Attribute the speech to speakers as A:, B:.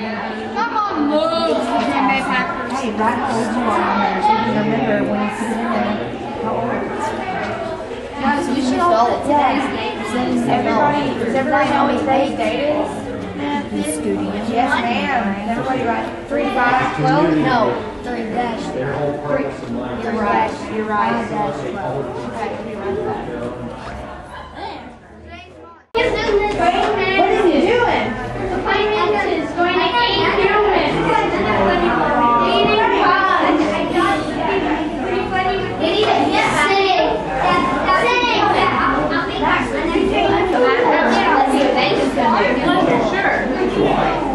A: love Green Bay
B: Hey, write how old you are on there so you remember when you put it in there. How old?
A: Guys, we should all today's.
B: Does everybody, does everybody know what today's date is?
A: Scooty.
B: Yes, ma'am. Everybody write three, five, twelve?
A: No, three dash.
C: Their whole purpose in life.
B: You're right, you're right.
A: Dash.
B: Okay, let me
A: Sure.